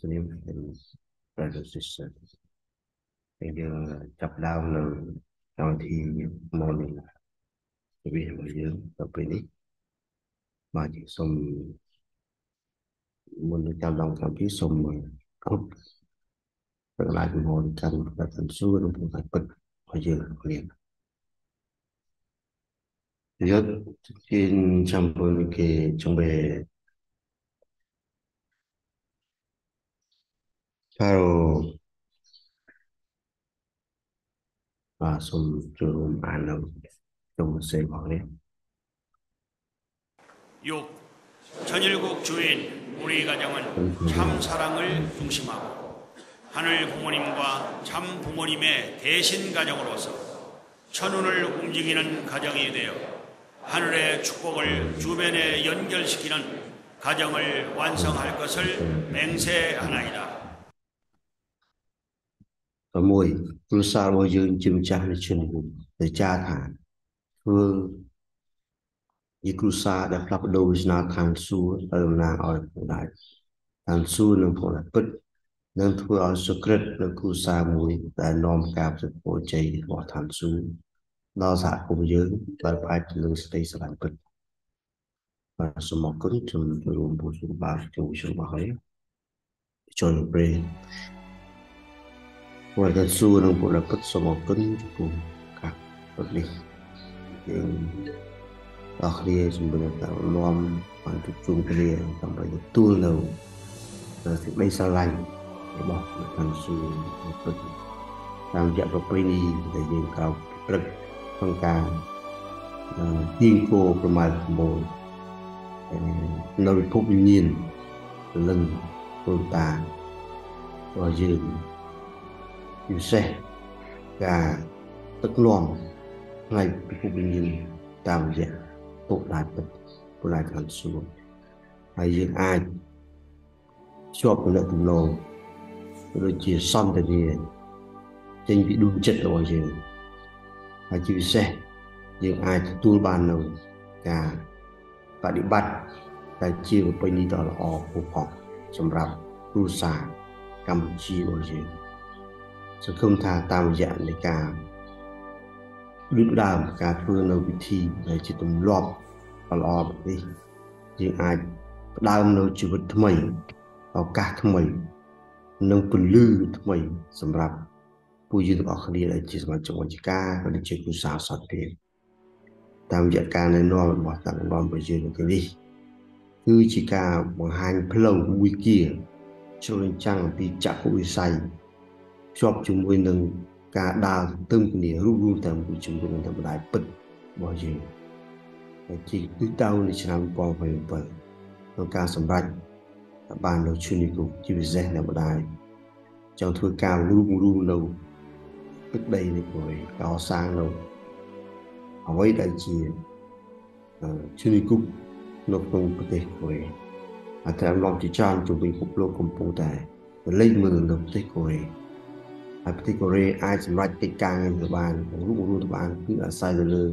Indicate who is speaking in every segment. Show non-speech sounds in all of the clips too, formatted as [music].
Speaker 1: ជំនាញ brother sister ហើយយើងចាប់ដើមនៅកម្មវិធី morning វារបស់យើងទៅពេលនេះបាទយើងសូមមុននឹងតាមដងកម្មវិធីសូមគ្រប់ប្រឡាយពីមុនកាន់ប្រកាន់សួរនិងពុទ្ធពិតរបស់យើងគ្នាយកជាចាំពុនគេចំ bạn đâu trong xe bảo đấy
Speaker 2: 6. 전일국 주인 우리 가정은 참 사랑을 중심하고 하늘 부모님과 참 부모님의 대신 가정으로서 천운을 움직이는 가정이 되어 하늘의 축복을 주변에 연결시키는 가정을 완성할 것을 맹세하나이다.
Speaker 1: 6គ្រួសាររបស់យើងជាម្ចាស់នៃជនទៅចាថាធ្វើជាគ្រួសារដែលផ្លាស់ប្ដូរវិស្នាឋានសួគ៌ទៅដំណើរឲ្យផងដែរឋានសួគ៌នឹងផងដែរពិតនឹងធ្វើឲ្យសុក្រិតនៅគ្រួសារមួយដែលនាំការប្រសិទ្ធពរជ័យរបស់ឋានសួគ៌ដល់សហគមន៍យើងបើផ្អែកលើស្ដីស្រឡាញ់ពិតបាទសូមអរគុណជំនុំពុទ្ធបាទជំនុំរបស់ហើយចូលព្រះ và thật sự là một là bất sợ một cân của các vật lý nhưng đó kia chúng mình là loam hoàn tục chung kia trong bài tu lâu là sự đây sao lành để bỏ thành sự một cân làm dạng vào bên đi để nhìn cao rất phong ca tiên cô của mai một nơi phúc nhiên lưng tôn ta và dường ពិសេស ការទឹកនាំថ្ងៃពិភពវិញ្ញាណតាមរយៈពុកដែរពិតពុកដែរខាងសួរហើយយើងអាចជាប់ទំនាក់ទំនងដូចជាសន្តានាចេញពីដួងចិត្តរបស់យើងហើយជាពិសេសយើងអាចទទួលបាននៅការបដិបត្តិដែលជាប្រពៃណីដ៏ល្អពូផុសសម្រាប់គ្រួសារកម្ពុជារបស់យើង សង្ឃឹមថាតាមរយៈនៃការលើកដើមការធ្វើនៅវិធីដែលជាទម្លាប់ល្អបែបនេះយើងអាចផ្ដើមនៅជីវិតថ្មីឱកាសថ្មី និងពន្លឺថ្មីសម្រាប់ពួកយើងទាំងអស់គ្នាដែលជាសមាជិកវិជ្ជាការក៏ដូចជាគ្រួសារសត្វទេតាមរយៈការណែនាំរបស់តាំងបំរបស់យើងនៅនេះគឺជាការបង្ហាញផ្លូវមួយគៀឆ្លុះបញ្ចាំងពីចក្ខុវិស័យ ភ្ជាប់ជាមួយនឹងការដើរទន្ទឹមគ្នារួមរួមតាមជាមួយនឹងធម្មតាពិតរបស់យើងហើយជាគឺតៅនៅឆ្នាំ2027ក្នុងការសម្រេចបាននៅឈុននេះគជាពិសេសនៅម្ដាយចង់ធ្វើការរួមរួមនៅទឹកដីនេះគួយកសាងនៅអ្វីដែលជាឈុននេះគនៅក្នុងប្រទេសកូរ៉េអត្រមឡំជាច្រើនជុំវិញពិភពលោកកំពុងតែលេចមើលនៅប្រទេសកូរ៉េ ហើយប្រទេសកូរ៉េអាចសម្រេចកិច្ចការងារទៅបានរូបរួមទៅបានគឺអាស្រ័យទៅលើ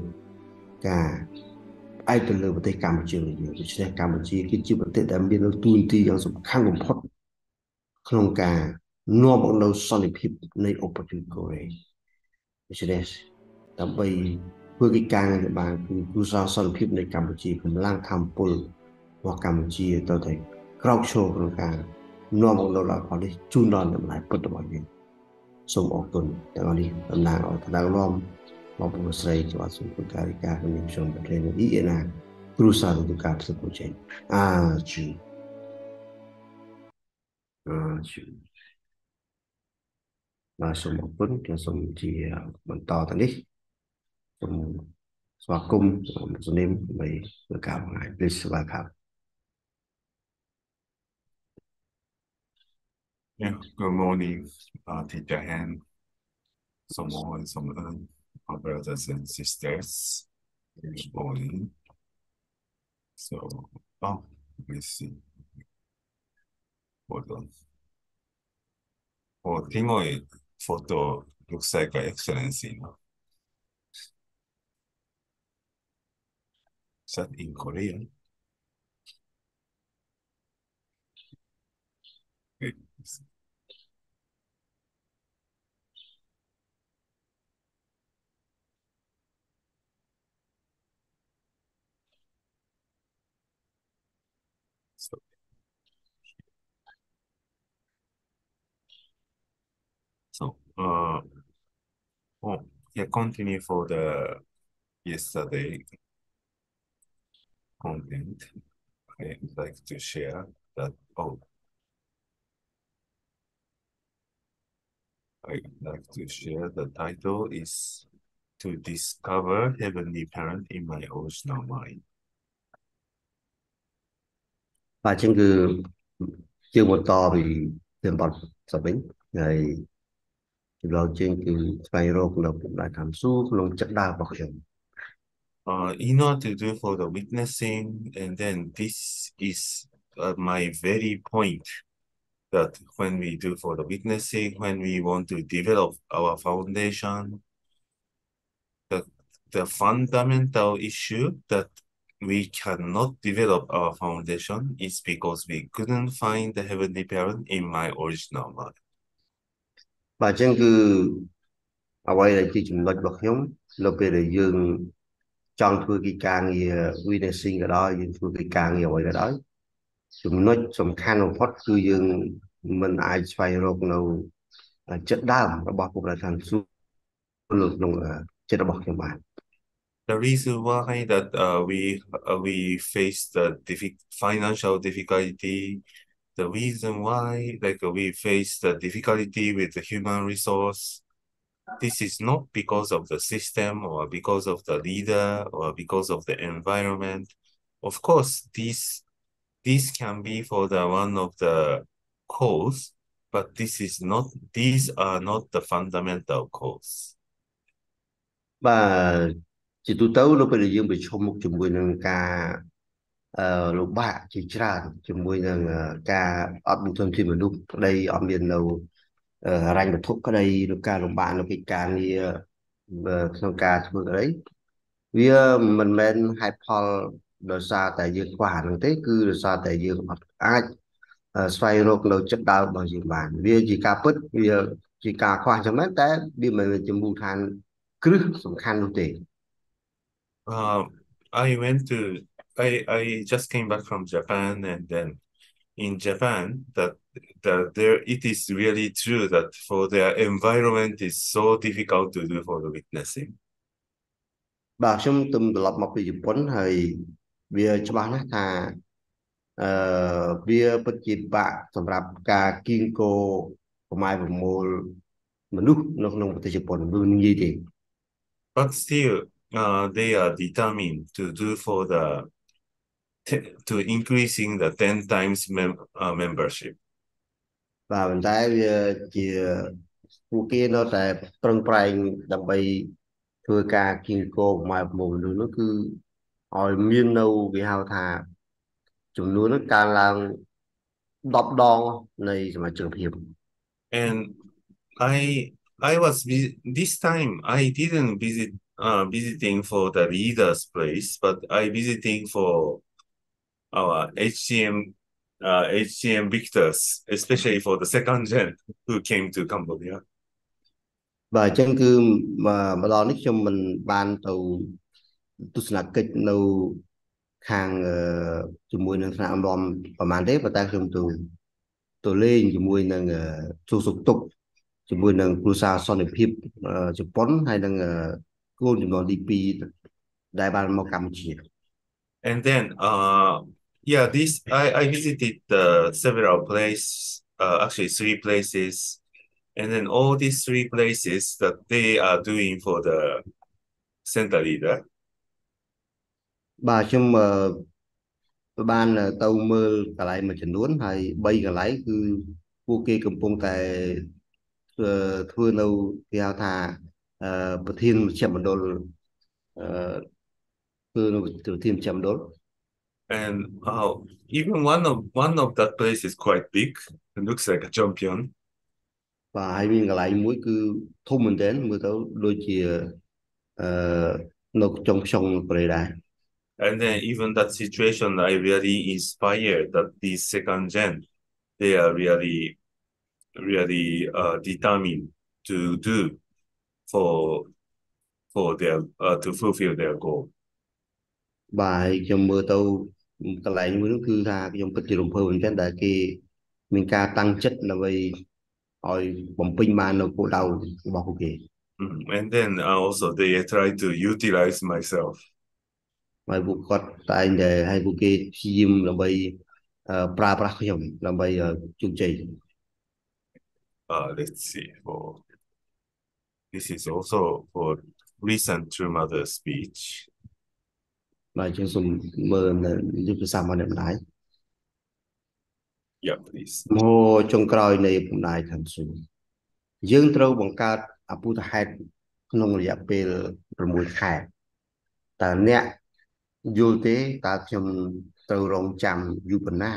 Speaker 1: ការឯកទៅលើប្រទេសកម្ពុជាយើងដូច្នេះកម្ពុជាគឺជាប្រទេសដែលមានតួនាទីយ៉ាងសំខាន់បំផុតក្នុងការនាំមកនូវសន្តិភាពនៃឧបទ្វីបកូរ៉េដូច្នេះដើម្បីធ្វើកិច្ចការងារទៅបានគឺគូសសន្តិភាពនៃកម្ពុជាកម្លាំងធម្មពលរបស់កម្ពុជាទៅតែក្រោកឈរក្នុងការនាំមកនូវផលនេះជូនដល់តម្លៃពិតរបស់យើង សូមអរគុណទាំងអស់នេះតំណាងឲ្យថ្នាក់នាំបងប្អូនស្រីជាសូមគុណការិកាខ្ញុំខ្ញុំប្រធានអ៊ីអេណាគ្រូសាស្ត្រទូការផ្សព្វផ្សាយអាជូអាជូបាទសូមអរគុណខ្ញុំសូមជាបន្តទៅនេះសូមស្វាគមន៍សំណេមដើម្បីធ្វើការបង្ហាញ please welcome
Speaker 3: Yeah, good morning, uh, teacher and some more some other our brothers and sisters. Good morning. So, oh, let me see. Hold on. Oh, Timoy photo looks like an excellency. Is that in Korean? Okay. So, so uh, oh, yeah, continue for the yesterday content. I'd like to share that. Oh, I'd like to share the title is To Discover Heavenly Parent in My Original Mind
Speaker 1: បាទអញ្ចឹងគឺយើងបន្តពីទាំងបទសវិញហើយចំណងជើងគឺស្វែងរកនៅពុទ្ធដាកម្មសួរក្នុងចិត្តដើមរបស់ខ្ញុំ
Speaker 3: Uh, in order to do for the witnessing, and then this is uh, my very point that when we do for the witnessing, when we want to develop our foundation, the, the fundamental issue that we cannot develop our foundation is because we couldn't find the heavenly parent in my original mind.
Speaker 1: បាទអញ្ចឹងគឺអ្វីដែលជាចំណុចរបស់ខ្ញុំនៅពេលដែលយើងចង់ធ្វើកិច្ចការងារ witnessing ក៏ដោយយើងធ្វើកិច្ចការងារអ្វីក៏ដោយចំណុចសំខាន់បំផុតគឺយើងមិនអាចស្វែងរកនៅចិត្តដើមរបស់ពុទ្ធឋានសួគ៌នៅក្នុងចិត្តរបស់ខ្ញុំបាន
Speaker 3: the reason why that uh, we uh, we face the diffi financial difficulty, the reason why like we face the difficulty with the human resource, this is not because of the system or because of the leader or because of the environment. Of course, these this can be for the one of the cause, but this is not. These are not the fundamental cause.
Speaker 1: បាទ ជាទូទៅនៅពេលដែលយើងប្រឈមមុខជាមួយនឹងការអឺលំបាកជាច្រើនជាមួយនឹងការអត់មានធនធានមនុស្សក្តីអត់មាននៅរញ្ញវត្ថុក្តីឬការលំបាកនៅកិច្ចការងារក្នុងការធ្វើក្តីវាមិនមែនហេតុផលដោយសារតែយើងខ្វះអានឹងទេគឺដោយសារតែយើងអត់អាចស្វែងរកនៅចិត្តដើមរបស់យើងបាន វាជាការពិតវាជាការខ្វះចឹងមែនតែវាមិនមែនជាមូលដ្ឋានគ្រឹះសំខាន់នោះទេ
Speaker 3: Uh, I went to I I just came back from Japan and then in Japan that that there it is really true that for their environment is so difficult to do for the witnessing.
Speaker 1: បាទខ្ញុំទៅត្រឡប់មកពីជប៉ុនហើយវាច្បាស់ណាស់ថាអឺវាពិតជាបាក់សម្រាប់ការគៀងគោប្រម៉ែប្រមូលមនុស្សនៅក្នុងប្រទេសជប៉ុនវានិយាយទេ
Speaker 3: But still uh, they are determined to do for the to increasing the 10 times mem uh, membership.
Speaker 1: បាទប៉ុន្តែវាជាពួកគេនៅតែប្រឹងប្រែងដើម្បីធ្វើការគៀងគោប្រម៉ែប្រមូលមនុស្សនោះគឺឲ្យមាននៅគេហៅថាចំនួននោះកើនឡើង10ដងនៃសមាជិកភាព
Speaker 3: And I I was this time I didn't visit uh, visiting for the leader's place, but I visiting for our HCM uh, HCM victors, especially for the second gen who came to Cambodia.
Speaker 1: បាទអញ្ចឹងគឺម្ដងនេះខ្ញុំមិនបានទៅទស្សនកិច្ចនៅខាងជាមួយនឹងថ្នាក់អំរំប្រហែលទេប៉ុន្តែខ្ញុំទៅទៅលេងជាមួយនឹងជួសុកទុកជាមួយនឹងគ្រូសាសន្តិភាពជប៉ុនហើយនឹង គោលចំនួនទី2ដែលបានមកកម្ពុជា
Speaker 3: And then uh yeah this I I visited the several place uh, actually three places and then all these three places that they are doing for the center leader
Speaker 1: បាទខ្ញុំបានទៅមើលកន្លែងមួយចំនួនហើយ3កន្លែងគឺពួកគេកំពុងតែធ្វើនៅគេហៅថា ប្រធានមជ្ឈមណ្ឌលអឺធ្វើនៅប្រធានមជ្ឈមណ្ឌល
Speaker 3: And uh, even one of one of that place is quite big. It looks like a champion.
Speaker 1: បាទហើយមានកន្លែងមួយគឺធំមែនទែនមើលទៅដូចជាអឺនៅចុងខ្ចុងប្រេដែរ
Speaker 3: And then even that situation, I really inspired that the second gen they are really really uh, determined to do for for their uh, to fulfill their goal
Speaker 1: បាទខ្ញុំមើលទៅកន្លែងមួយនោះគឺថាខ្ញុំគិតជារំភើបមែនទែនដែលគេមានការតាំងចិត្តដើម្បីឲ្យបំពេញបាននៅគោលដៅរបស់ពួកគេ
Speaker 3: and then uh, also they try to utilize myself
Speaker 1: ហើយពួកគាត់តែងតែឲ្យពួកគេព្យាយាមដើម្បីប្រើប្រាស់ខ្ញុំដើម្បីជោគជ័យ
Speaker 3: uh let's see for this is also for recent True Mother speech
Speaker 1: បាទយើងសូមមើលនៅយុទ្ធសាស្ត្ររបស់អ្នកម្ដាយ
Speaker 3: Yeah please
Speaker 1: មកចុងក្រោយនៃបណ្ដាយខាងសួរយើងត្រូវបង្កើតអពុធហេតុក្នុងរយៈពេល6ខែតើអ្នកយល់ទេតើខ្ញុំត្រូវរងចាំយូរប៉ុណ្ណា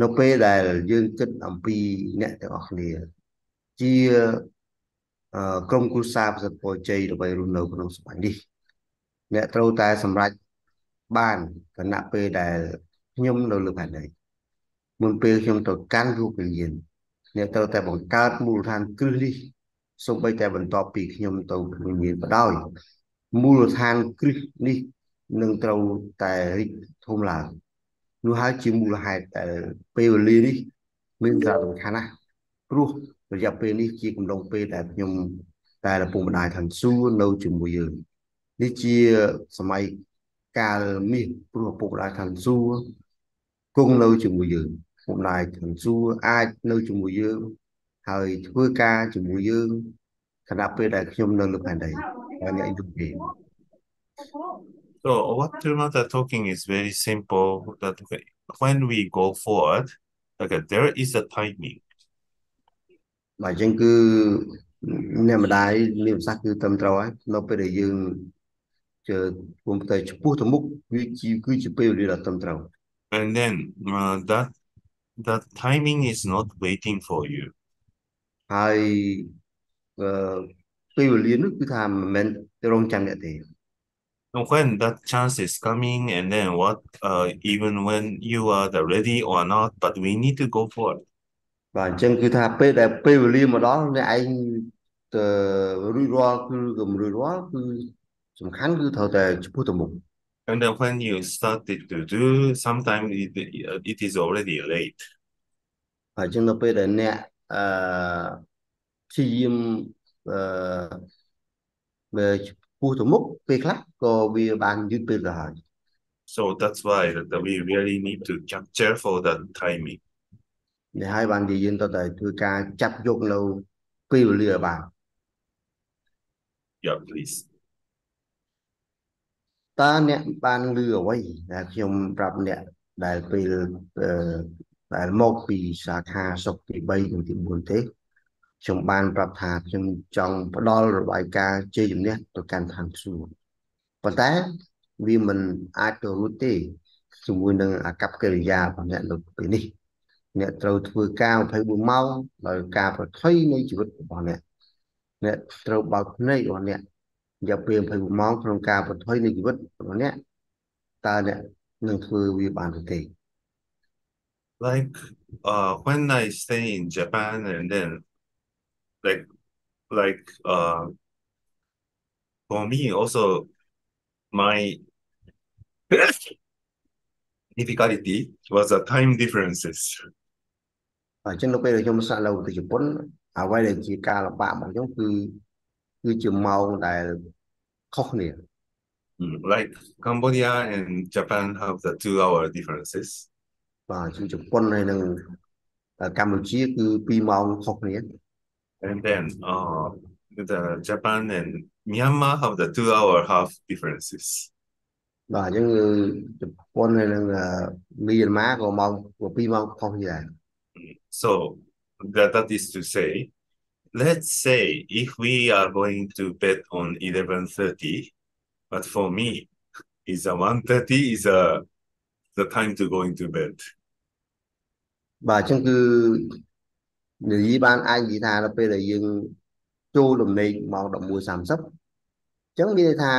Speaker 1: នៅពេលដែលយើងគិតអំពីអ្នកទាំងអស់គ្នាជា ក្រុមគ្រួសារប្រសិទ្ធពរជ័យដើម្បីរស់នៅក្នុងសម័យនេះអ្នកត្រូវតែសម្រេចបានគណៈពេលដែលខ្ញុំនៅលើផែនដីមុនពេលខ្ញុំទៅកាន់រូបវិញ្ញាណអ្នកត្រូវតែបង្កើតមូលដ្ឋានគ្រឹះនេះសូម្បីតែបន្ទាប់ពីខ្ញុំទៅវិញ្ញាណក៏ដោយមូលដ្ឋានគ្រឹះនេះនឹងត្រូវតែរីកធំឡើងនោះហើយជាមូលហេតុដែលពេលវេលានេះមានសារៈសំខាន់ណាស់ព្រោះ រយៈពេលនេះជាកំឡុងពេលដែលខ្ញុំតែឪពុកម្ដាយខាងសួរនៅជាមួយយើងនេះជាសម័យកាលមាសព្រោះឪពុកម្ដាយខាងសួរគង់នៅជាមួយយើងឪពុកម្ដាយខាងសួរអាចនៅជាមួយយើង ហើយធ្វើការជាមួយយើងខណៈពេលដែលខ្ញុំនៅលើផែនដីហើយអ្នកយល់ទេ
Speaker 3: So what Turmat are talking is very simple that when we go forward, okay, there is a timing.
Speaker 1: បាទអញ្ចឹងគឺអ្នកម្ដាយមានប្រសាសន៍គឺត្រឹមត្រូវហើយនៅពេលដែលយើងជើពុំទៅចំពោះទៅមុខវាជាគឺជាពេលវេលាដ៏ត្រឹមត្រូវ
Speaker 3: And then uh, that that timing is not waiting for you.
Speaker 1: ហើយអឺពេលវេលានោះគឺថាមិនមែនរងចាំអ្នកទេ
Speaker 3: And when that chance is coming, and then what, uh, even when you are the ready or not, but we need to go forward.
Speaker 1: បាទអញ្ចឹងគឺថាពេលដែលពេលវេលាមកដល់អ្នកឯងទៅរួចរាល់គឺក៏មិនរួចរាល់គឺសំខាន់គឺត្រូវតែចំពោះទៅមុខ
Speaker 3: And then when you started to do, sometimes it, it is already late.
Speaker 1: ហើយអញ្ចឹងនៅពេលដែលអ្នកអឺព្យាយាមអឺមើលពោះទៅមុខពេលខ្លះក៏វាបានយឺតពេលទៅហើយ
Speaker 3: So that's why that we really need to capture for that timing.
Speaker 1: នេះហើយបានជាយើងត្រូវតែធ្វើការចាប់យកនៅពេលវេលាឲ្យបាន
Speaker 3: Yeah, please.
Speaker 1: តើអ្នកបានលឺអ្វីដែលខ្ញុំប្រាប់អ្នកដែលពេលដែលមកពីសាខាសុខទី3និងទី4ទេខ្ញុំបានប្រាប់ថាខ្ញុំចង់ផ្ដល់របាយការណ៍ជ័យជំនះទៅកាន់ឋានសួគ៌ប៉ុន្តែវាមិនអាចទៅរួចទេជាមួយនឹងអាកប្បកិរិយារបស់អ្នកនៅពេលនេះ អ្នកត្រូវធ្វើការ24ម៉ោងដោយការប្រថុយនៃជីវិតរបស់អ្នកអ្នកត្រូវបើកភ្នែករបស់អ្នករយៈពេល24ម៉ោងក្នុងការប្រថុយនៃជីវិតរបស់អ្នកតើអ្នកនឹងធ្វើវាបានទេ
Speaker 3: Like uh when I stay in Japan and then like like uh for me also my difficulty was the time differences.
Speaker 1: អញ្ចឹងនៅពេលដែលខ្ញុំសាក់នៅប្រទេសជប៉ុនអ្វីដែលជាការលំបាករបស់ខ្ញុំគឺគឺជាម៉ោងដែលខុសគ្នា
Speaker 3: Like Cambodia and Japan have the two hour differences.
Speaker 1: បាទជាជប៉ុនហើយនិងកម្ពុជាគឺ2ម៉ោងខុសគ្នា
Speaker 3: And then uh the Japan and Myanmar have the two hour half differences.
Speaker 1: បាទអញ្ចឹងជប៉ុនហើយនិងមីយ៉ាន់ម៉ាក៏ម៉ោង2ម៉ោងខុសគ្នាដែរ
Speaker 3: So that, that is to say, let's say if we are going to bed on 11.30, but for me, is a 1.30 is a the time to go into bed.
Speaker 1: បាទអញ្ចឹងគឺនិយាយបានអាចនិយាយថាដល់ពេលដែលយើងចូលដំណេកម៉ោង11:30អញ្ចឹងមានន័យថា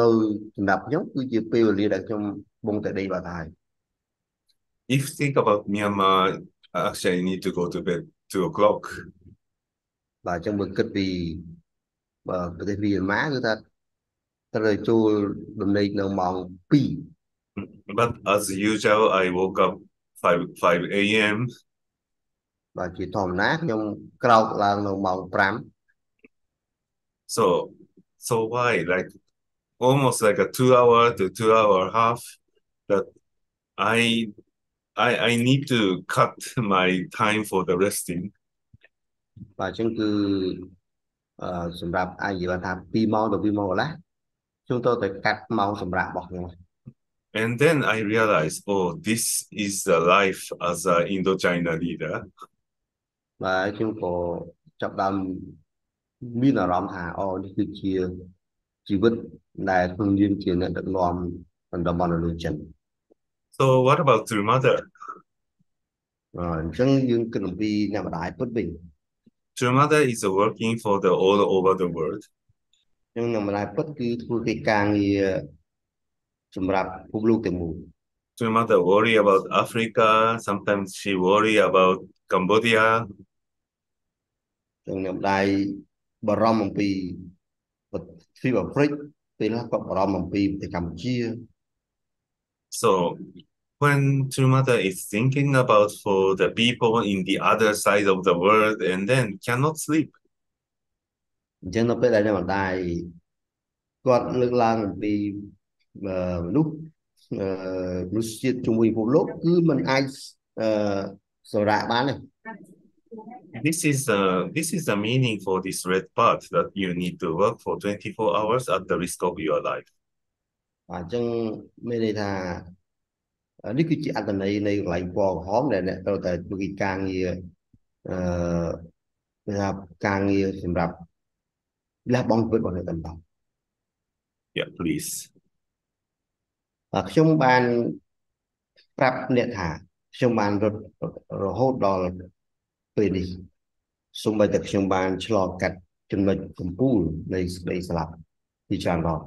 Speaker 1: នៅសម្រាប់ខ្ញុំគឺជាពេលវេលាដែលខ្ញុំបងតែដេកបាត់ហើយ
Speaker 3: If you think about Myanmar actually need to go to bed two o'clock.
Speaker 1: Và trong could be, vì và cái vì má người ta ta rồi chu đầm này nó mong pi.
Speaker 3: But as usual, I woke up 5 5 a.m.
Speaker 1: Và chỉ thòm nát nhưng crowd là nó mong
Speaker 3: So so why like almost like a two hour to two hour half that I I I need to cut [laughs] my time for the resting.
Speaker 1: បាទអញ្ចឹងគឺអឺសម្រាប់អាចនិយាយបានថា2ម៉ោងទៅ2ម៉ោងកន្លះខ្ញុំត្រូវតែកាត់ម៉ោងសម្រាប់របស់ខ្ញុំ
Speaker 3: And then I realized, oh, this is the life as an Indo-China leader.
Speaker 1: បាទខ្ញុំក៏ចាប់ផ្ដើមមានអារម្មណ៍ថាអូនេះគឺជាជីវិតដែលក្នុងយើងជាអ្នកដឹកនាំតំបន់លើចិន
Speaker 3: So what about True Mother?
Speaker 1: អញ្ចឹងយើងគិតអំពីអ្នកម្ដាយពិតវិញ
Speaker 3: True Mother is working for the all over the world.
Speaker 1: អញ្ចឹងអ្នកម្ដាយពិតគឺធ្វើកិច្ចការងារសម្រាប់ពិភពលោកទាំងមូល
Speaker 3: True Mother worry about Africa. Sometimes she worry about Cambodia.
Speaker 1: អញ្ចឹងអ្នកម្ដាយបារម្ភអំពីប្រទេសអាហ្វ្រិកពេលខ្លះក៏បារម្ភអំពីប្រទេសកម្ពុជា
Speaker 3: so when True Mother is thinking about for the people in the other side of the world and then cannot sleep.
Speaker 1: then nó phải lại đây mà đài toàn lực lan vì lúc bán.
Speaker 3: This is uh this is the meaning for this red part that you need to work for 24 hours at the risk of your life.
Speaker 1: បាទអញ្ចឹងមានន័យថានេះគឺជាអត្ថន័យនៃកន្លែងពណ៌ក្រហមដែលអ្នកត្រូវតែធ្វើកិច្ចការងារអឺគេថាការងារសម្រាប់លះបង់ជីវិតរបស់អ្នកទាំងអស់
Speaker 3: Yeah, please.
Speaker 1: បាទខ្ញុំបានប្រាប់អ្នកថាខ្ញុំបានរត់រហូតដល់ពេលនេះសូម្បីតែខ្ញុំបានឆ្លងកាត់ចំណុចកំពូលនៃសេចក្តីស្លាប់ទីច្រើនដង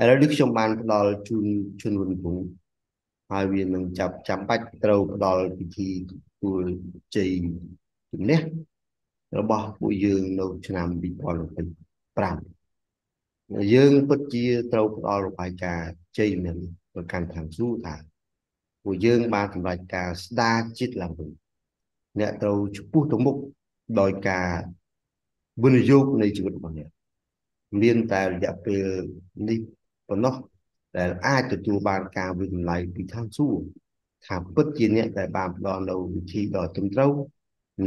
Speaker 1: ឥឡូវនេះខ្ញុំបានផ្ដល់ជូនជនវិនពងហើយវានឹងចាប់ចាំបាច់ត្រូវផ្ដល់ពិធីទួលជ័យជំនះរបស់ពួកយើងនៅឆ្នាំ2025យើងពិតជាត្រូវផ្ដល់របាយការណ៍ជ័យជំនះទៅកាន់ខាងស៊ូថាពួកយើងបានសម្រេចការស្ដារជាតិឡើងវិញអ្នកត្រូវឈ្មោះទៅមុខដោយការវិនិយោគនៃជីវិតរបស់អ្នកមានតែរយៈពេលនេះ ប៉ុណ្ណោះដែលអាចទទួលបានការវិនិច្ឆ័យពីខាងសួគ៌ថាពិតជាអ្នកដែលបានផ្ដល់នៅវិធីដ៏ត្រឹមត្រូវ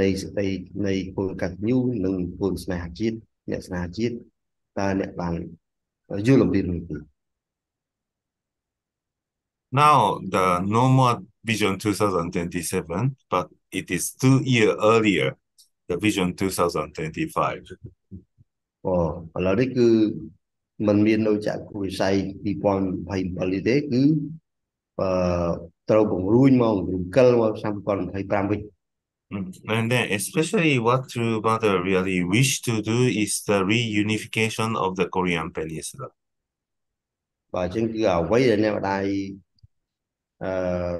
Speaker 1: នៃសតិនៃពលកតញ្ញូនិងពលស្នេហាជាតិអ្នកស្នេហាជាតិតើអ្នកបានយល់អំពីរឿងនេះ
Speaker 3: Now the no more vision 2027, but it is two year earlier, the vision 2025.
Speaker 1: អូឥឡូវនេះគឺ มันមាននៅចក្ខុវិស័យ2027នេះទេគឺអឺត្រូវបង្រួញមករំកិលមកឆ្នាំ2025វិញ
Speaker 3: And then especially what True Mother really wish to do is the reunification of the Korean Peninsula.
Speaker 1: បាទអញ្ចឹងគឺអ្វីដែលអ្នកម្ដាយអឺ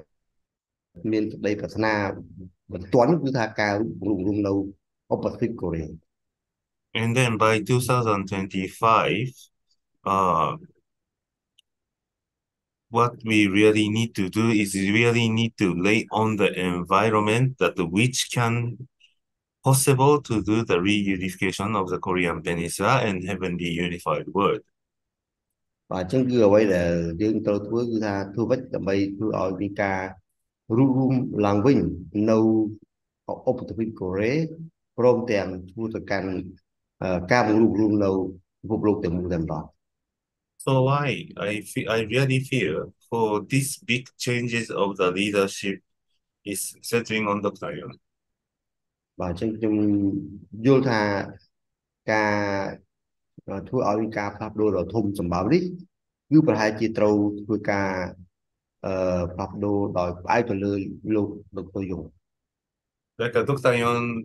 Speaker 1: មានក្តីប្រាថ្នាបន្ទាន់គឺថាការរួមរួមនៅឧបទ្វីបកូរ៉េ
Speaker 3: And then by 2025, uh, what we really need to do is we really need to lay on the environment that which can possible to do the reunification of the Korean Peninsula and heavenly unified world.
Speaker 1: បាទអញ្ចឹងគឺអ្វីដែលយើងត្រូវធ្វើគឺថាធ្វើវិចដើម្បីធ្វើឲ្យមានការរួមរួមឡើងវិញនៅឧបទ្វីបកូរ៉េព្រមទាំងធ្វើទៅកាន់ការរួមរួមនៅពិភពលោកទាំងមូលតែម្ដង
Speaker 3: so why I, feel I really feel for these big changes of the leadership is settling on the client.
Speaker 1: Và trên chung vô thà ca thua ở ca pháp đô rồi thùng sầm bảo đi cứ phải hai chi trâu thua ca pháp đô đòi ai tôi lừa luôn được tôi dùng.
Speaker 3: Like uh, Dr. Yon,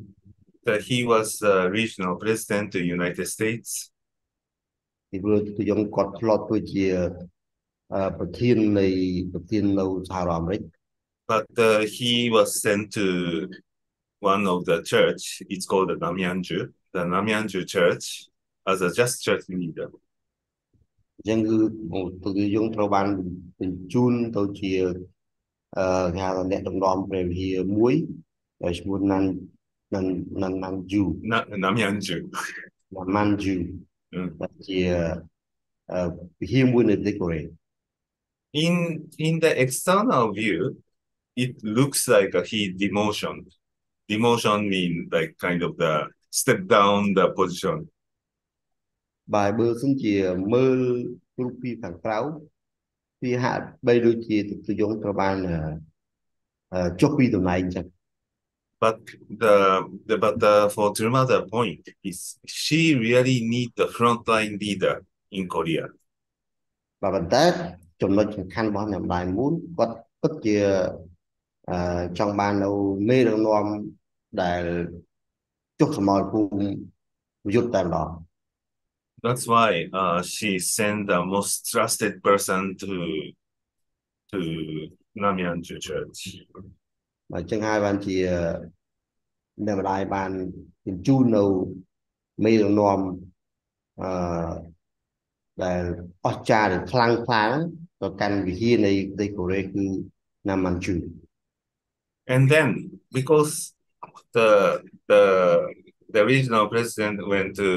Speaker 3: that he was the regional president of the United States
Speaker 1: ពីព្រោះទ័រយងគាត់ធ្លាប់ធ្វើជាប្រធាននៃប្រធាននៅសហរដ្ឋអាមេរិក
Speaker 3: but uh, he was sent to one of the church. It's called the Namyanju, the Namyanju Church, as a just church leader.
Speaker 1: អញ្ចឹងគឺទៅយើងត្រូវបានបញ្ជូនទៅជាអឺគេហៅថាអ្នកដឹកនាំព្រះវិហារមួយដែលឈ្មោះណាន់ណាន់ណាន់ណាន់យូ
Speaker 3: Na, Namyanju.
Speaker 1: ណាន់ម៉ាន់យូ Hmm. But yeah, uh, him wouldn't decorate.
Speaker 3: In in the external view, it looks like a, he demotion. Demotion means like kind of the step down the position.
Speaker 1: Bài mơ xuống ជា mơ lúc phi phản tráo. Phi hạ bây đôi chia thực tư giống cho ban là chốt quy tầm này chẳng.
Speaker 3: But the, the but the, for Trumada point is she really need the frontline leader in Korea.
Speaker 1: បាទប៉ុន្តែចំណុចសំខាន់របស់អ្នកម្ដាយមូនគាត់ពិតជាអឺចង់បាននៅមេដឹកនាំដែលចុះសមរភូមិយុទ្ធតែម្ដង
Speaker 3: That's why uh, she sent the most trusted person to to Namyanju Church.
Speaker 1: បាទអញ្ចឹងហើយបានជាអ្នកម្ដាយបានបញ្ជូននៅមេដឹកនាំអឺដែលអស្ចារ្យដែលខ្លាំងខ្លាហ្នឹងទៅកាន់វិហារនៃប្រទេសកូរ៉េគឺណាម៉ាន់ជូ
Speaker 3: And then because the the the regional president went to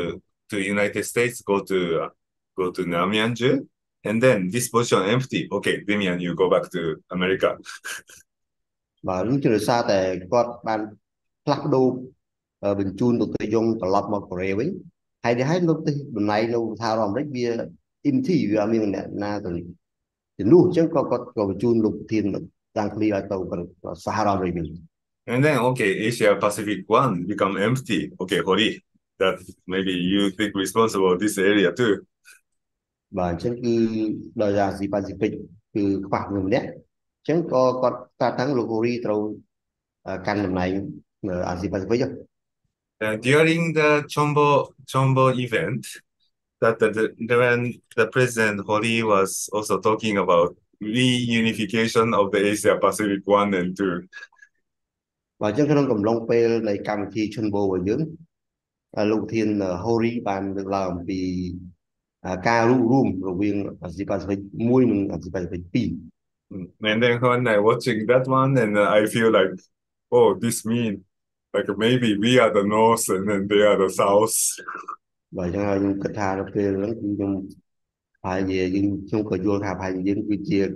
Speaker 3: to United States, go to uh, go to Namyanju, and then this position empty. Okay, Demian, you go back to America. [laughs]
Speaker 1: បាទនេះគឺដោយសារតែគាត់បានផ្លាស់ប្ដូរអឺបញ្ជូនទៅទៅយងត្រឡប់មកកូរ៉េវិញហើយនេះហើយនៅទីតំណែងនៅសហរដ្ឋអាមេរិកវា empty វាអត់មានអ្នកណាទៅជំនួសអញ្ចឹងក៏គាត់ក៏បញ្ជូនលោកប្រធានតាំងគ្នាឲ្យទៅសហរដ្ឋអាមេរិកវិញ
Speaker 3: And then okay, Asia Pacific one become empty. Okay, Hori, that maybe you take responsible this area too.
Speaker 1: បាទអញ្ចឹងគឺដោយសារស៊ីប៉ាស៊ីហ្វិកគឺខ្វះមួយម្នាក់អញ្ ចឹងក៏គាត់តាតាំងលោកហូរីត្រូវអឺកាន់តំណែងនៅអាស៊ីប៉ាស៊ីហ្វិក
Speaker 3: Uh, during the Chombo Chombo event, that the, the when the president Hori was also talking about reunification of the Asia Pacific one and two.
Speaker 1: បាទអញ្ចឹងក្នុងកំឡុងពេលនៃកម្មវិធីឈុនបូរបស់យើងអឺលោកប្រធានហូរីបានលើកឡើងអំពីអឺការរួមរួមរវាងអាស៊ីប៉ាស៊ីហ្វិក1និងអាស៊ីប៉ាស៊ីហ្វិក2
Speaker 3: Mm. Mm. And then when I watching that one, and I feel like, oh, this mean like maybe we are the north and then they are the south.
Speaker 1: Vậy cho nên cái thà nó chung phải về nhưng chung vô chia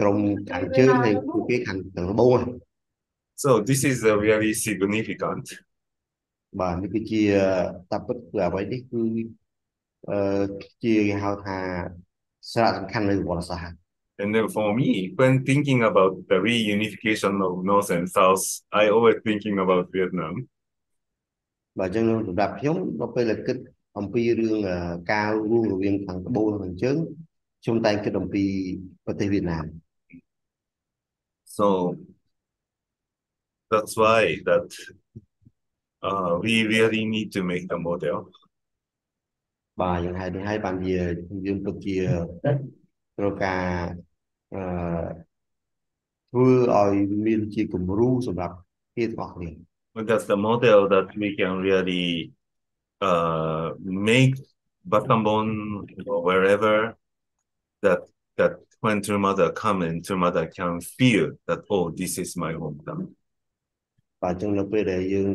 Speaker 1: trong chứ cái
Speaker 3: So this is a really significant.
Speaker 1: Và cái chia tập bất là vậy đấy cứ chia hào thà sẽ là khăn lên của sao សំខាន់នៃប្រវត្តិសាស្ត្រ
Speaker 3: And then for me, when thinking about the reunification of North and South, I always thinking about Vietnam.
Speaker 1: បាទអញ្ចឹងសម្រាប់ខ្ញុំនៅពេលដែលគិតអំពីរឿងអឺការរួមរវាងខាងត្បូងនិងខាងជើងខ្ញុំតែងគិតអំពីប្រទេសវៀតណាម
Speaker 3: So that's why that uh, we really need to make the model.
Speaker 1: បាទយ៉ាងហេតុនេះហើយបានជាយើងពិតជាត្រូវការអឺ ធ្វើឲ្យមានជាគំរូសម្រាប់គេទាំងអស់គ្នា
Speaker 3: But that's the model that we can really uh, make Battambon or wherever that that when Trumada come and Trumada can feel that oh this is my hometown.
Speaker 1: បាទអញ្ចឹងនៅពេលដែលយើង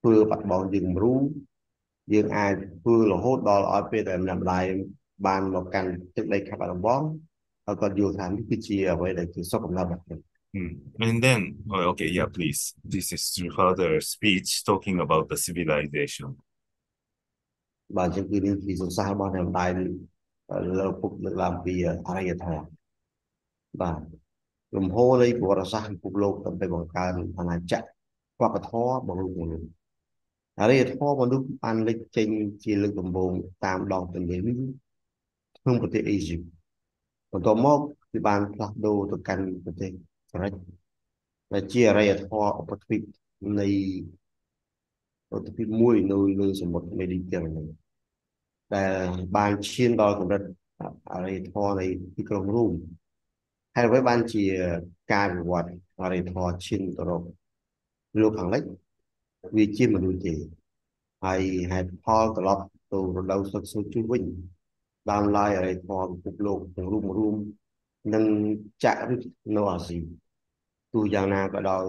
Speaker 1: ធ្វើបាត់បង់យើងគំរូយើងអាចធ្វើរហូតដល់ឲ្យពេលដែលម្នាក់ម្ដាយបានមកកាន់ទឹកដីខាប់បាត់ដំបង I got you can PG away like you talk about
Speaker 3: it. And then, oh, okay, yeah, please. This is through further speech talking about the civilization.
Speaker 1: và trong khi đến thì dùng sao bao nhiêu đại lâu phục được làm vì ở đây thầy và lùm hô lấy của ra sang phục lô tầm tay bằng ca lùm thằng này chạy qua bà thó bằng lùm của lùm ở đây thó bằng lúc ăn lấy chênh chỉ lực đồng bồn tạm đòn tình đến thương của tế Egypt ប្បធម៌មនុស្សមនុស្សអរិយធម៌មនុស្សបានលេចចេញជាលើកដំបូងតាមដងទន្លេនេះក្នុងប្រទេសអេស៊ីបបន្ទាប់មកគឺបានផ្លាស់ប្ដូរទៅកាន់ប្រទេសអាមេរិកដែលជាអរិយធម៌ឧបទ្វីបនៃឧបទ្វីបមួយនៅលើសមុទ្រមេឌីទែរ៉ាណេដែលបានឈានដល់កម្រិតអរិយធម៌នៃទីក្រុងរ៉ូមហេតុអ្វីបានជាការវិវត្តអរិយធម៌ឈានទៅរកលោកខាងលិចវាជាមនុស្សទេហើយហេតុផលត្រឡប់ទៅរដូវសុខសុខជួយវិញ បានឡាយអរិយធម៌ពិភពលោកទាំងរួមរួមនឹងចាក់ឫសនៅអាស៊ីទោះយ៉ាងណាក៏ដោយ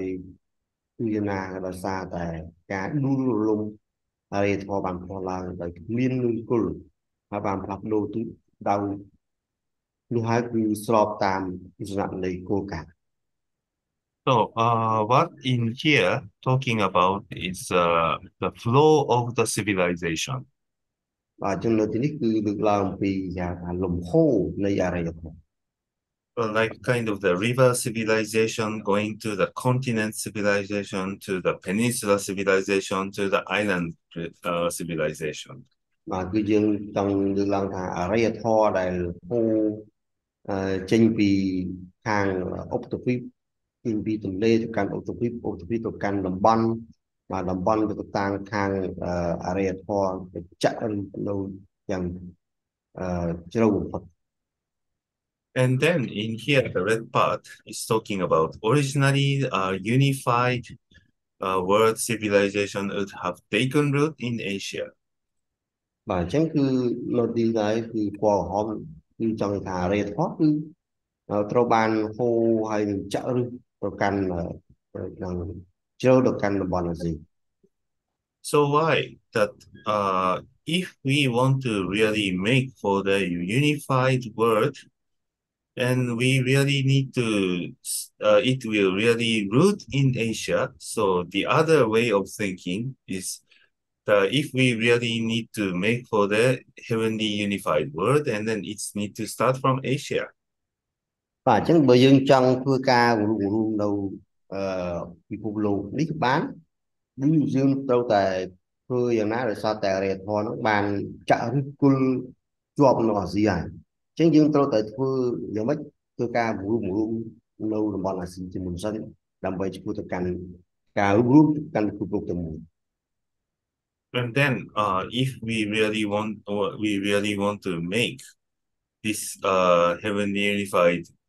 Speaker 1: ទោះយ៉ាងណាក៏ដោយសារតែការដួលរលំអរិយធម៌បានផ្លាស់ឡើងដោយគ្មាននូវគុលហើយបានផ្លាស់ប្ដូរទិសដៅនោះហើយគឺស្របតាមទស្សនៈនៃគោលការណ៍
Speaker 3: So, uh, what in here talking about is uh, the flow of the civilization.
Speaker 1: បាទចឹងនៅទីនេះគឺលើកឡើងអំពីយ៉ាងថាលំហូរនៃអរិយធម៌
Speaker 3: Uh, like kind of the river civilization going to the continent civilization to the peninsula civilization to the island uh, civilization.
Speaker 1: បាទគឺយើងចង់លើកឡើងថាអរិយធម៌ដែលហូរអឺចេញពីខាងឧបទ្វីបចេញពីទន្លេទៅកាន់ឧបទ្វីបឧបទ្វីបទៅកាន់តំបន់ បាទតំបន់ទៅតាមខាងអរិយធម៌ទៅចាក់នៅយ៉ាងអឺជ្រៅបំផុត
Speaker 3: And then in here, the red part is talking about originally uh, unified uh, world civilization would have taken root in Asia.
Speaker 1: បាទអញ្ចឹងគឺនៅទីនេះគឺពណ៌ក្រហមគឺចង់ថាអរិយធម៌គឺត្រូវបានហូរហើយនឹងចាក់ឫសទៅកាន់ក្នុង ជ្រៅទៅកាន់តំបន់អាស៊ី
Speaker 3: So why that uh, if we want to really make for the unified world, and we really need to, uh, it will really root in Asia. So the other way of thinking is that if we really need to make for the heavenly unified world, and then it's need to start from Asia.
Speaker 1: បាទអញ្ចឹងបើយើងចង់ធ្វើការរួមរួមនៅអឺ ពិភពលោកនេះបានគឺយើងត្រូវតែធ្វើយ៉ាងណាដោយសារតែអរិយធម៌នោះបានចាក់ឫសគល់ជាប់នៅអាស៊ីហើយអញ្ចឹងយើងត្រូវតែធ្វើយ៉ាងម៉េចធ្វើការរួមរួមនៅតំបន់អាស៊ីជាមុនសិនដើម្បីឆ្ពោះទៅកាន់ការរួមរួមកាន់ពិភពលោកទាំងមូល
Speaker 3: And then, uh, if we really want, or we really want to make this uh, heavenly unified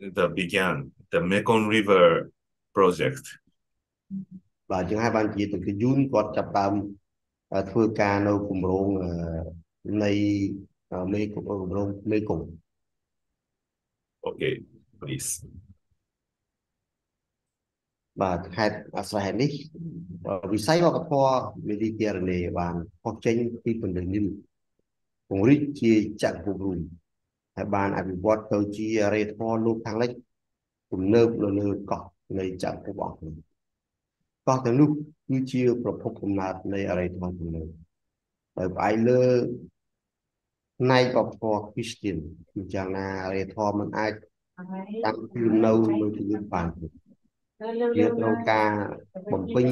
Speaker 3: the began the Mekong River project.
Speaker 1: បាទអញ្ចឹងហើយបានជាទៅយូនគាត់ចាប់ដើមធ្វើការនៅគម្រោងនៃមេគម្រោងមេគង្គ
Speaker 3: Okay, please.
Speaker 1: បាទហេតុអាស្រ័យហេតុនេះវិស័យវប្បធម៌មេឌីទែរ៉ាណេបានផុសចេញពីពន្លឺនេះពង្រីកជាចក្រភពរួម ហើយបានអភិវឌ្ឍទៅជាអរិយធម៌លោកខាងលិចទំនើបនៅលើកោះនៃចក្រភពអស់នេះកោះទាំងនោះគឺជាប្រភពកំណើតនៃអរិយធម៌ទំនើបហើយផ្អែកលើផ្នែកវប្បធម៌គ្រីស្ទានគឺយ៉ាងណាអរិយធម៌មិនអាចតាំងពីនៅនៅទីនេះបានទេវាត្រូវការបំពេញ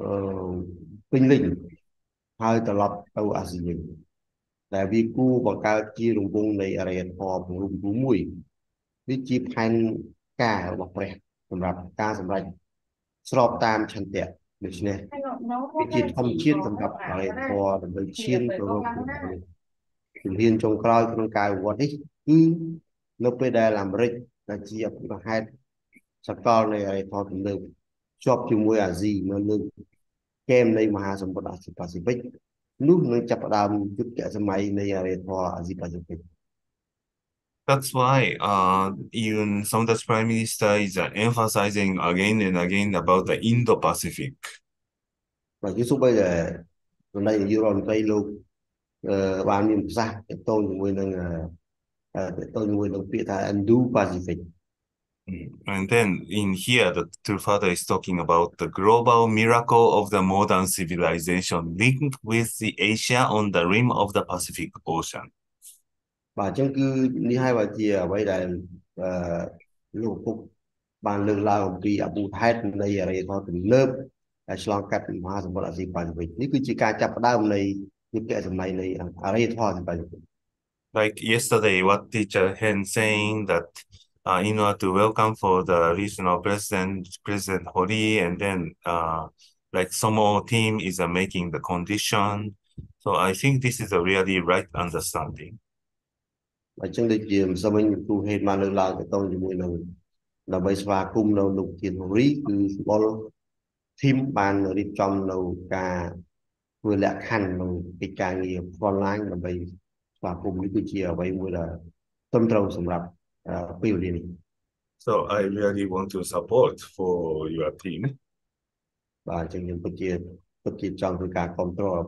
Speaker 1: អឺពេញលេញហើយត្រឡប់ទៅអាស៊ីវិញ ដែលវាគូបង្កើតជារង្វង់នៃអរិយធម៌ពង្រឹងព្រមួយវាជាផែនការរបស់ព្រះសម្រាប់ការសម្រេចស្របតាមឆន្ទៈដូច្នេះវាជាធម្មជាតិសម្រាប់អរិយធម៌ដើម្បីឈានទៅរកជំហានចុងក្រោយក្នុងការវិវត្តនេះគឺនៅពេលដែលអាមេរិកដែលជាអភិហេតុសកលនៃអរិយធម៌ទំនើបជាប់ជាមួយអាស៊ីនៅលើកែមនៃមហាសមុទ្រអាស៊ីប៉ាស៊ីហ្វិក នោះនឹងចាប់ផ្ដើមយុគសម័យនៃអរិយធម៌អាស៊ីប៉ាស៊ីហ្វិក
Speaker 3: That's why uh, even Somdas Prime Minister is uh, emphasizing again and again about the Indo-Pacific.
Speaker 1: បាទគឺសូម្បីតែបណ្ដាញនាយករដ្ឋមន្ត្រីលោកអឺបានមានប្រសាសន៍ទាក់ទងជាមួយនឹងអឺទាក់ទងជាមួយនឹងពាក្យថា Indo-Pacific Mm.
Speaker 3: And then in here, the True Father is talking about the global miracle of the modern civilization linked with the Asia on the rim of the Pacific Ocean.
Speaker 1: Và trong cư nihai chia vậy là lúc phúc bàn lương lao kỳ ở bù thái từ đây ở đây có từ lớp là slang cắt hóa sầm bọt ở gì quan vị nếu cứ chỉ cả chập đau này những cái sầm này này ở đây thôi sầm bọt
Speaker 3: Like yesterday, what teacher Hen saying that uh, in order to welcome for the regional president, President Hori, and then uh, like some more team is uh, making the condition. So I think this is a really right understanding.
Speaker 1: អញ្ចឹងដូចជាមិនសមវិញគ្រូហេតុបានលើកឡើងទៅតជាមួយនឹងដើម្បីស្វាគមន៍នៅលោកធានហូរីគឺស្បល់ធីមបានរៀបចំនៅការធ្វើលក្ខខណ្ឌនៅកិច្ចការងារ online ដើម្បីស្វាគមន៍នេះគឺជាអ្វីមួយដែលត្រឹមត្រូវសម្រាប់
Speaker 3: so I really want to support for your team.
Speaker 1: Và control.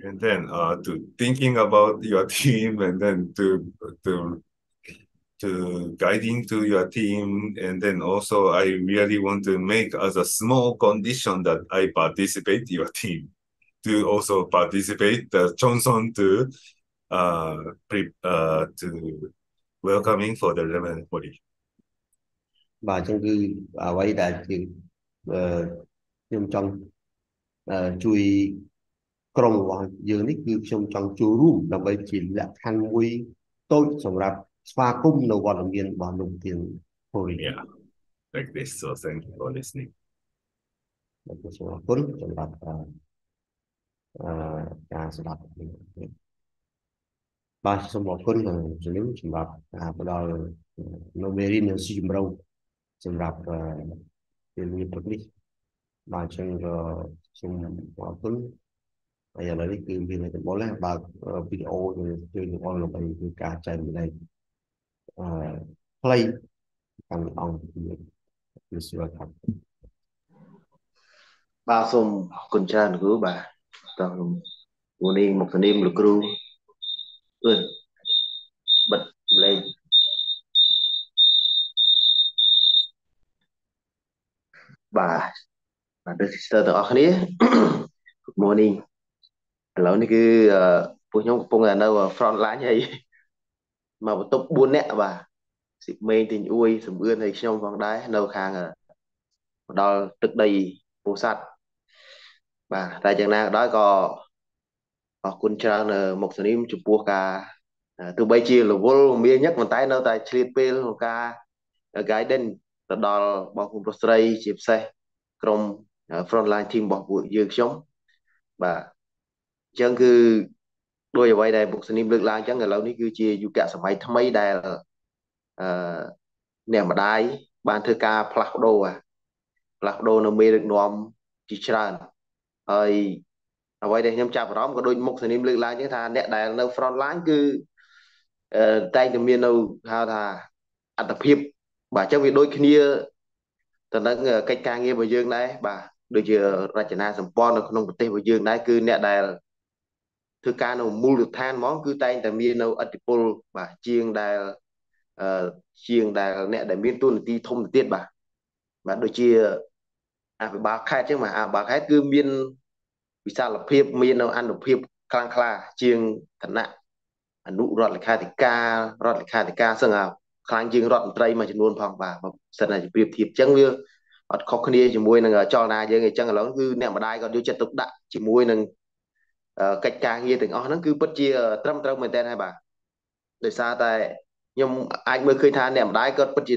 Speaker 3: And then uh, to thinking about your team and then to to to guiding to your team and then also I really want to make as a small condition that I participate your team to also participate uh, the Johnson to uh, pre, uh to welcoming for the lemon body
Speaker 1: បាទអញ្ចឹងគឺអ្វីដែលជាខ្ញុំចង់ជួយក្រុមរបស់យើងនេះគឺខ្ញុំចង់ចូលរួមដើម្បីជាលក្ខខណ្ឌមួយតូចសម្រាប់ស្វាគមន៍នៅវត្តមានរបស់លោកទានពូរី
Speaker 3: Yeah like this so thank you for listening
Speaker 1: សូមអរគុណសម្រាប់អឺការស្ដាប់ បាទសូមអរគុណជំនុំសម្រាប់ការផ្ដល់នៅមេរៀននៅស៊ីចម្រៅសម្រាប់ពេលវេលាព្រឹកនេះបាទអញ្ចឹងសូមអរគុណហើយឥឡូវនេះគឺមានតែបុលបើកវីដេអូជួយលោកអនដើម្បីធ្វើការចែកម្លែកអឺ play កម្មអង្គពីសួរครับ
Speaker 4: បាទសូមអរគុណច្រើនគ្រូបាទតោះគូនេះមកធានាមលោកគ្រូ អឺបិទលេងបាទបាទ sister ទាំងអស់គ្នា Good morning ឥឡូវនេះគឺពួកខ្ញុំកំពុងតែនៅ front line ហើយមកបន្ទប់4នាក់បាទស៊ីមេងទីងអួយសំអឿនហើយខ្ញុំផងដែរនៅខាងមកដល់ទឹកដីពោធិ៍សាត់បាទតែយ៉ាងណាក៏ដោយក៏ អរគុណច្រើនមកសនីមចំពោះការទោះបីជារវល់មានញឹកប៉ុន្តែនៅតែឆ្លៀតពេលក្នុងការ guidance ទៅដល់បងប្អូនប្រុសស្រីជាពិសេសក្រុម front line team របស់ពួកយើងខ្ញុំបាទអញ្ចឹងគឺដោយអ្វីដែលមុខសនីមលើកឡើងអញ្ចឹងឥឡូវនេះគឺជាយុគសម័យថ្មីដែលអឺអ្នកម្ដាយបានធ្វើការផ្លាស់ប្ដូរផ្លាស់ប្ដូរនៅមេដឹកនាំជាច្រើនហើយ អ្វីដែលខ្ញុំចាប់អារម្មណ៍ក៏ដូចមុខសនីមលើកឡើងអញ្ចឹងថាអ្នកដែលនៅ front line គឺអឺតែងតែមាននៅហៅថាអត្តភាពបាទអញ្ចឹងវាដូចគ្នាទៅនឹងកិច្ចការងាររបស់យើងដែរបាទដូចជារចនាសម្ព័ន្ធនៅក្នុងប្រទេសរបស់យើងដែរគឺអ្នកដែលធ្វើការនៅមូលដ្ឋានហ្មងគឺតែងតែមាននៅអតិពលបាទជាងដែលអឺជាងដែលអ្នកដែលមានទូនាទីធំទៅទៀតបាទបាទដូចជាអភិបាលខេត្តអញ្ចឹងបាទអភិបាលខេត្តគឺមាន វិសាលភាពមាននៅអនុភាពខ្លាំងក្លាជាងឋានៈអនុរដ្ឋលេខាធិការរដ្ឋលេខាធិការសឹងអាខ្លាំងជាងរដ្ឋមន្ត្រីមួយចំនួនផងបាទសិនតែប្រៀបធៀបអញ្ចឹងវាអត់ខុសគ្នាជាមួយនឹងចលនាយើងអញ្ចឹងឥឡូវគឺអ្នកម្ដាយក៏យកចិត្តទុកដាក់ជាមួយនឹងកិច្ចការងារទាំងអស់ហ្នឹងគឺពិតជាត្រឹមត្រូវមែនតើហើយបាទដោយសារតែខ្ញុំអាចមើលឃើញថាអ្នកម្ដាយគាត់ពិតជា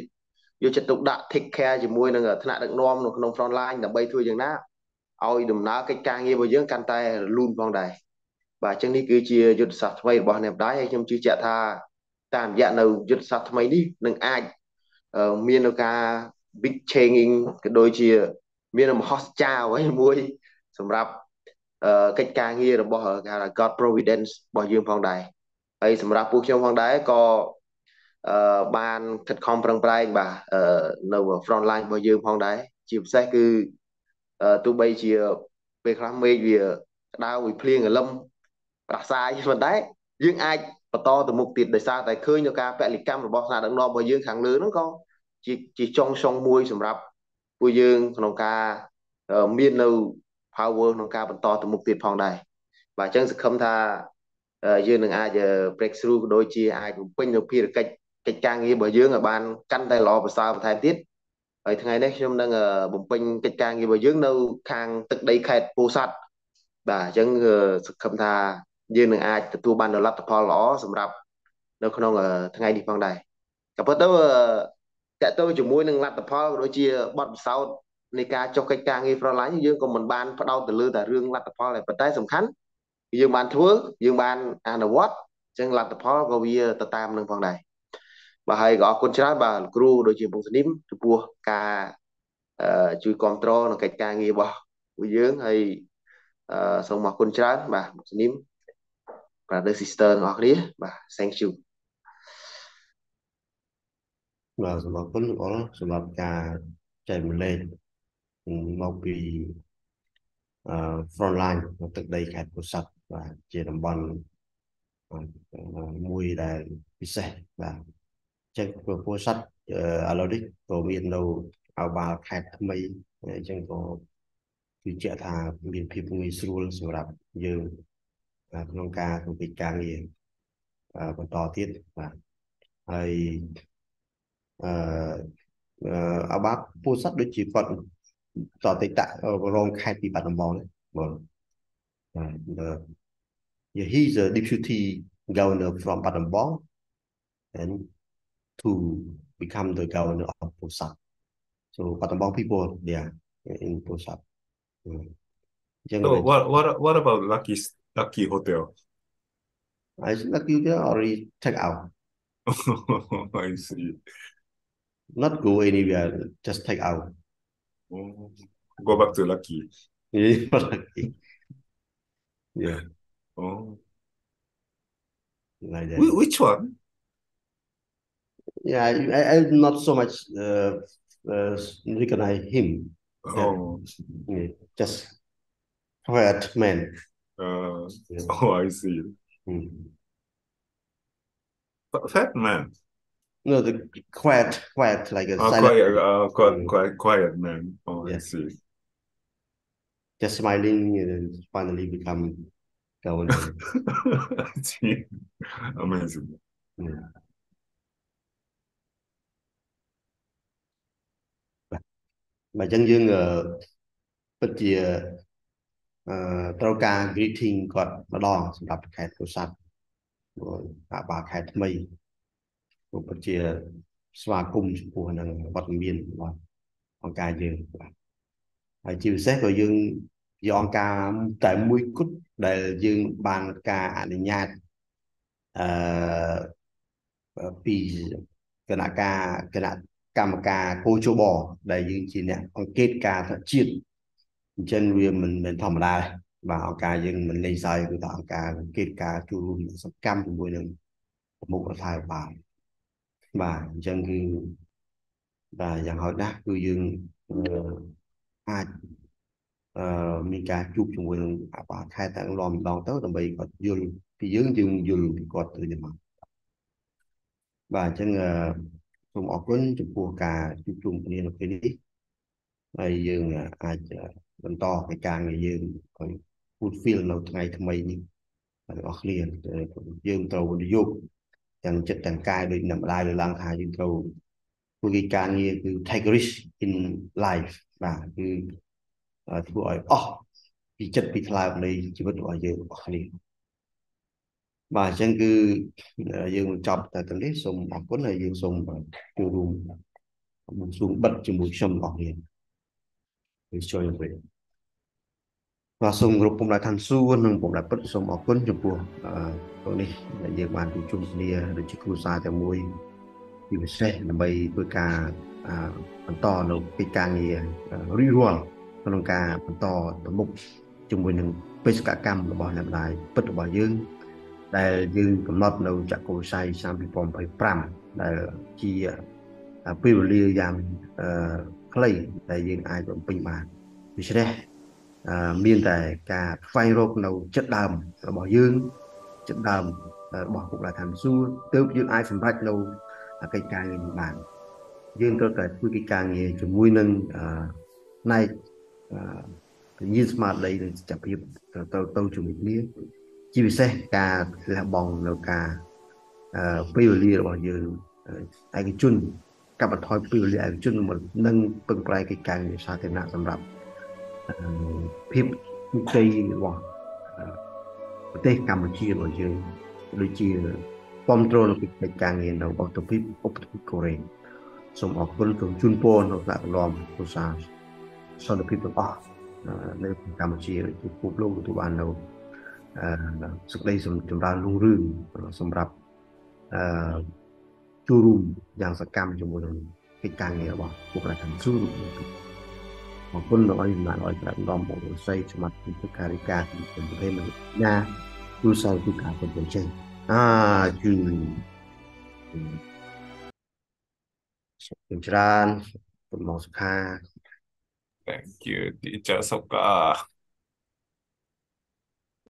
Speaker 4: យកចិត្តទុកដាក់ take care ជាមួយនឹងថ្នាក់ដឹកនាំនៅក្នុង front line ដើម្បីធ្វើយ៉ាងណា ឲ្យដំណើរកិច្ចការងាររបស់យើងកាន់តែរលូនផងដែរបាទអញ្ចឹងនេះគឺជាយុទ្ធសាស្ត្រថ្មីរបស់អ្នកម្ដាយហើយខ្ញុំជឿជាក់ថាតាមរយៈនៅយុទ្ធសាស្ត្រថ្មីនេះនឹងអាចមាននៅការ big changing ក៏ដូចជា មានមហោស្ចារអ្វីមួយសម្រាប់កិច្ចការងាររបស់គេហៅថា God Providence របស់យើងផងដែរហើយសម្រាប់ពួកខ្ញុំផងដែរក៏អឺបានខិតខំប្រឹងប្រែងបាទនៅ front line របស់យើងផងដែរជាពិសេសគឺ ទោះបីជាពេលខ្លះមេឃវាក្តៅវាភ្លៀងកលឹមប្រសាយប៉ុន្តែយើងអាចបន្តទៅមុខទៀតដោយសារតែឃើញនៅការពលិកម្មរបស់ស្នាដឹកនាំរបស់យើងខាងលើហ្នឹងក៏ជាជាចុងចុងមួយសម្រាប់ពួកយើងក្នុងការមាននៅ power ក្នុងការបន្តទៅមុខទៀតផងដែរបាទអញ្ចឹងសង្ឃឹមថាយើងនឹងអាច break through ក៏ដូចជាអាចបំពេញនៅភារកិច្ចកិច្ចការងាររបស់យើងឲ្យបានកាន់តែល្អប្រសើរបន្ថែមទៀត ហើយថ្ងៃនេះខ្ញុំនឹងបំពេញកិច្ចការងាររបស់យើងនៅ ខាងទឹកដីខេត្តពោធិ៍សាត់បាទអញ្ចឹងសង្ឃឹមថាយើងនឹងអាចទទួលបានលទ្ធផលល្អសម្រាប់នៅក្នុងថ្ងៃនេះផងដែរក៏ប៉ុន្តែតកតទៅជាមួយនឹងលទ្ធផលក៏ដូចជាបទពិសោធន៍នៃការចុះកិច្ចការងារ frontline យើងក៏មិនបានផ្ដោតទៅលើតែរឿងលទ្ធផលដែរប៉ុន្តែសំខាន់យើងបានធ្វើយើងបានអនុវត្តអញ្ចឹងលទ្ធផលក៏វាទៅតាមនឹងផងដែរ បាទហើយក៏អរគុណច្រើនបាទលោកគ្រូដូចជាពងសនីមចំពោះការជួយគ្រប់គ្រងនៅកិច្ចការងាររបស់ពួកយើងហើយសូមអរគុណច្រើនបាទពងសនីម brother sister ទាំងអស់គ្នាបាទ thank you
Speaker 1: បាទសូមអរគុណលោកអល់សម្រាប់ការចែករំលែកមកពីអឺ front line នៅទឹកដីខេត្តពោធិ៍សាត់បាទជាតំបន់មួយដែលពិសេសបាទ ចឹងពោធិ៍សាត់ឥឡូវនេះក៏មាននៅអបាលខេត្តថ្មីអញ្ចឹងក៏គឺជាក់ថាមានភាពងាយស្រួលសម្រាប់យើងក្នុងការធ្វើកិច្ចការងារបន្តទៀតបាទហើយអឺអបាពូសាត់ដូចជាគាត់តតិតរងខេត្តពីបាត់ដំបងបងបាទ yeah he's a deputy governor from បាត់ដំបង and to become the governor of Pusat. So Patambang people, there in Pusat. Mm.
Speaker 3: So what, what, what about Lucky, Lucky Hotel?
Speaker 1: I think Lucky Hotel already check out. [laughs]
Speaker 3: I see.
Speaker 1: Not go anywhere, just take out.
Speaker 3: Oh, go back to Lucky. [laughs]
Speaker 1: Yeah, Lucky. [laughs] Yeah.
Speaker 3: Oh.
Speaker 1: Like that.
Speaker 3: Which one?
Speaker 1: Yeah, I, I not so much uh, uh, recognize him.
Speaker 3: Oh.
Speaker 1: Yeah, just quiet man.
Speaker 3: Uh, yeah. Oh, I see.
Speaker 1: Mm.
Speaker 3: Fat man.
Speaker 1: No, the quiet, quiet, like a
Speaker 3: oh,
Speaker 1: silent.
Speaker 3: Quiet, uh, quiet, quiet, quiet man. Oh, yes. I see.
Speaker 1: Just smiling and finally become [laughs] governor.
Speaker 3: Amazing.
Speaker 1: Yeah. បាទអញ្ចឹងយើងពិតជាអឺត្រូវការ greeting គាត់ម្ដងសម្រាប់ខេត្តពោធិ៍សាត់អាបាខេត្តថ្មីក៏ពិតជាស្វាគមន៍ចំពោះនឹងវត្តមានរបស់អង្គការយើងបាទហើយជាពិសេសក៏យើងជាអង្គការតែមួយគត់ដែលយើងបានការអនុញ្ញាតអឺពីគណៈការគណៈ កម្មការគោជបដែលយើងជាអ្នកអង្កេតការជាតិអញ្ចឹងវាមិនមែនធម្មតាបាទអង្គការយើងមិនលេងសើចគឺថាអង្គការអង្កេតការចូលរួមសកម្មជាមួយនឹងប្រមុខរដ្ឋាភិបាលបាទអញ្ចឹងគឺបាទយ៉ាងហោចណាស់គឺយើងអាចអឺមានការជួបជាមួយនឹងអាបាខេត្តទាំងឡំម្ដងទៅដើម្បីគាត់យល់ពីយើងយើងយល់ពីគាត់ទៅទៀតមកបាទអញ្ចឹងសូ មអរគុណចំពោះការជួបជុំគ្នានៅពេលនេះហើយយើងអាចបន្តកិច្ចការងារយើងឲ្យ fulfill នៅថ្ងៃថ្មីនេះបងប្អូនគ្នាយើងត្រូវនិយោគទាំងចិត្តទាំងកាយដូចអ្នកម្ដាយលើឡើងថាយើងត្រូវធ្វើកិច្ចការងារគឺ take risk in life បាទគឺធ្វើឲ្យអស់ពីចិត្តពីថ្លើមនៃជីវិតរបស់យើងអស់គ្នា បាទអញ្ចឹងគឺយើងចប់តែទាំងនេះសូមអរគុណហើយយើងសូមចូលរួមសូមបិទជាមួយខ្ញុំអស់គ្នាគឺជួយវិញបាទសូមគោរពពុំដែរឋានសួគ៌និងពុំដែរពិតសូមអរគុណចំពោះអឺនេះដែលយើងបានជួបជុំគ្នាដូចជាគ្រូសាទាំងមួយពីពិសេសដើម្បីធ្វើការបន្តនៅកិច្ចការងាររីរាល់ក្នុងការបន្តទៅមុខជាមួយនឹងបេសកកម្មរបស់អ្នកម្ដាយពិតរបស់យើង ដែលយើងកំណត់នៅចក្ខុវិស័យឆ្នាំ2025ដែលជាពេលវេលាយ៉ាងខ្លីដែលយើងអាចបំពេញបានដូច្នេះមានតែការស្វែងរកនៅចិត្តដើមរបស់យើងចិត្តដើមរបស់ពុកម្ដាយឋានសួគ៌ទើបយើងអាចសម្រេចនៅកិច្ចការងារនេះបានយើងត្រូវតែធ្វើកិច្ចការងារជាមួយនឹងផ្នែកពញាស្មារតីនិងសច្ចភាពទៅទៅជាមួយគ្នា ជាពិសេសការលះបង់នៅការអឺពេលវេលារបស់យើងឯកជនកាត់បន្ថយពេលវេលាឯកជននិងពឹងផ្អែកកិច្ចការងារសាធារណៈសម្រាប់ភាពជោគជ័យរបស់ប្រទេសកម្ពុជារបស់យើងដូចជាគ្រប់គ្រងនៅកិច្ចការងារនៅឧបទ្វីបឧបទ្វីបកូរ៉េសូមអរគុណសូមជូនពរនៅថ្នាក់ដឹកនាំគ្រួសារសន្តិភាពទាំងអស់នៅកម្ពុជាជាពិភពលោកទទួលបាននៅ សេចក្តីចម្រើនរុងរឿងសម្រាប់អឺចូលរួមយ៉ាងសកម្មជាមួយនឹងកិច្ចការងាររបស់ពួករដ្ឋាភិបាលស៊ូអរគុណដល់ឲ្យអំណាចឲ្យប្រាក់ដំបងស័យសមត្ថភាពការិកាពីប្រទេសណាទូសៅទូការពិតចេះអាគឺច្រើនពុទ្ធមកសុខា
Speaker 3: Thank you, teacher Soka.